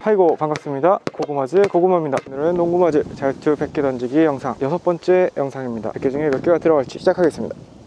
하이고 반갑습니다. 고구마즈 고구마입니다. 오늘은 농구마즈 자유투 100개 던지기 영상 여섯 번째 영상입니다. 100개 중에 몇 개가 들어갈지 시작하겠습니다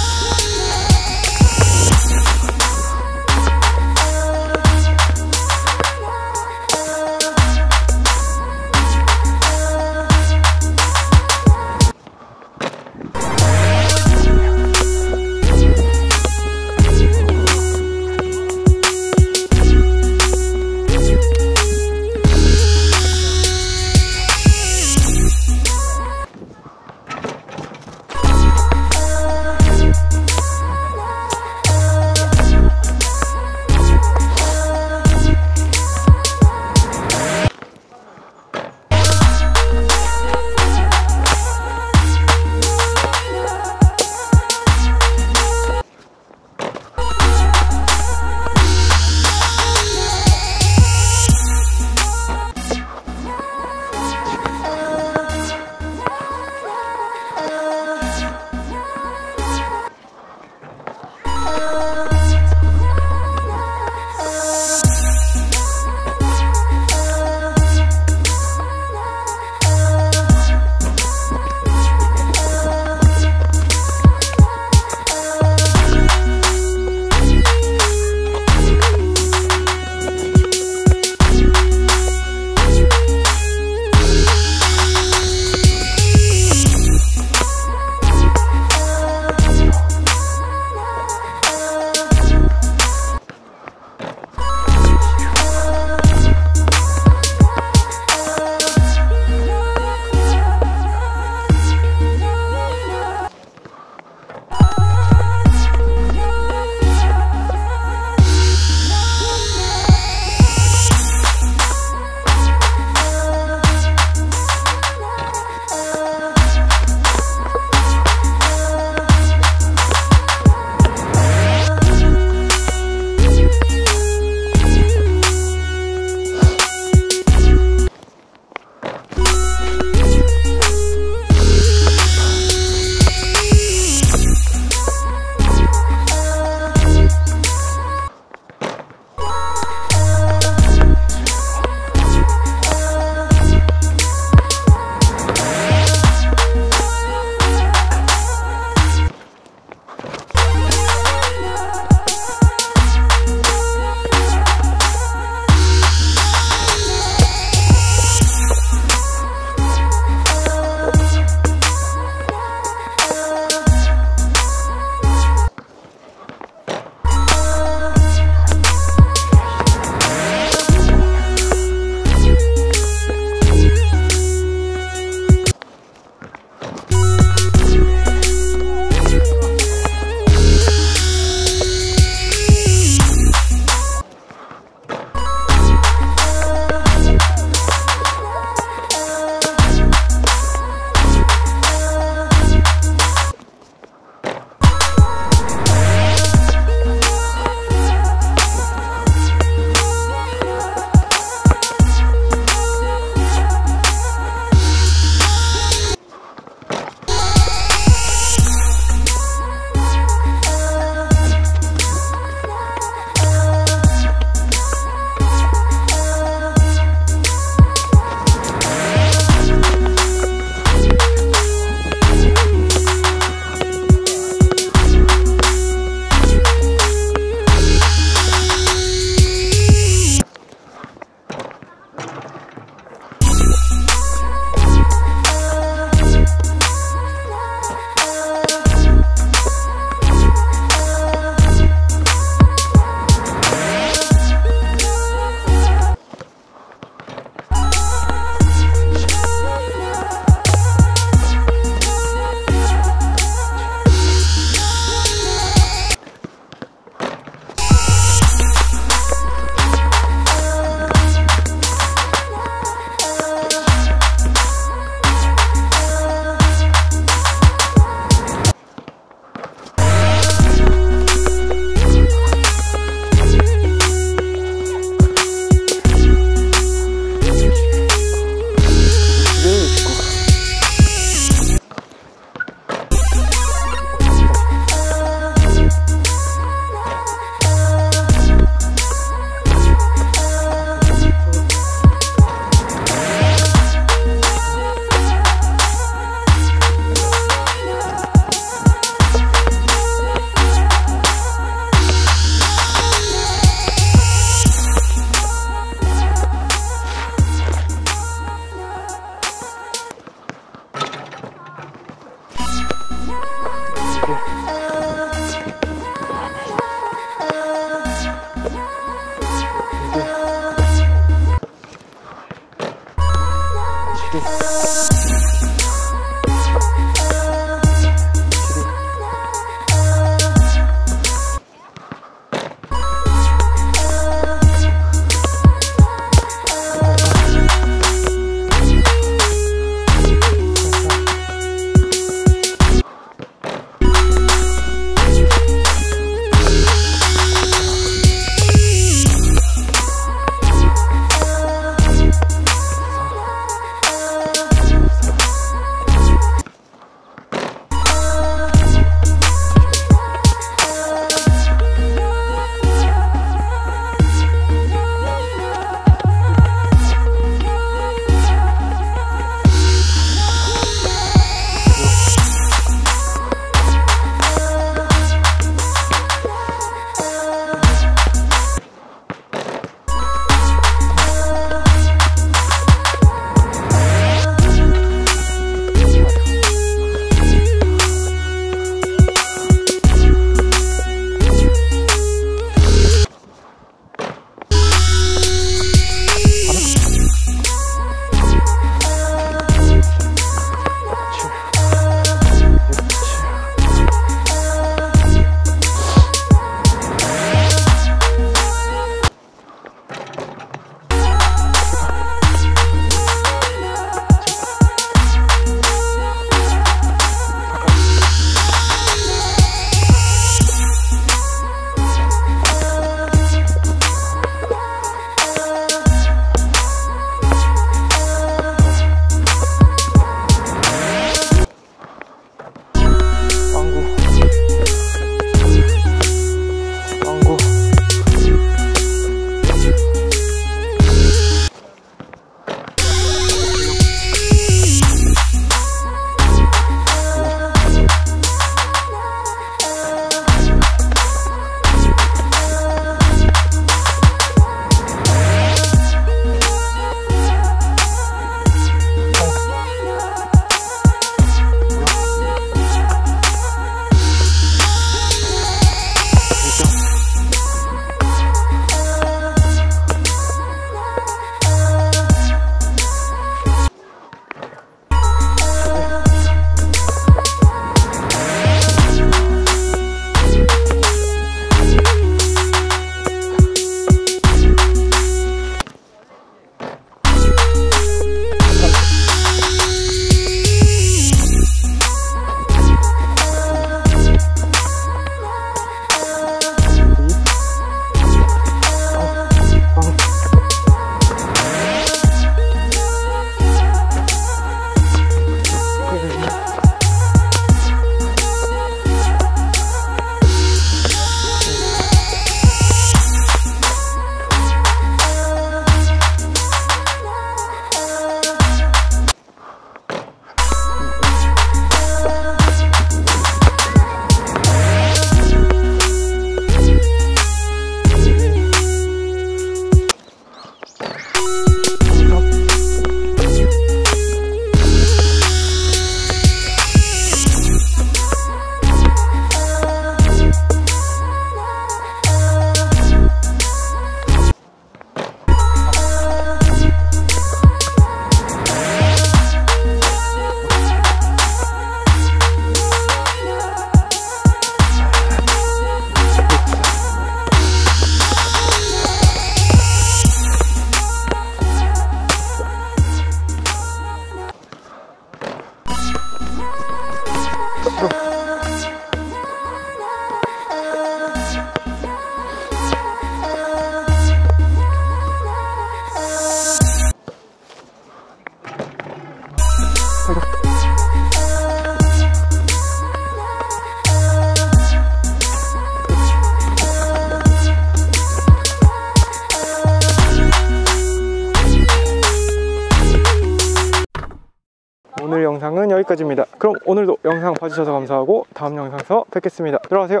오늘 영상은 여기까지입니다. 그럼 오늘도 영상 봐주셔서 감사하고 다음 영상에서 뵙겠습니다. 들어가세요.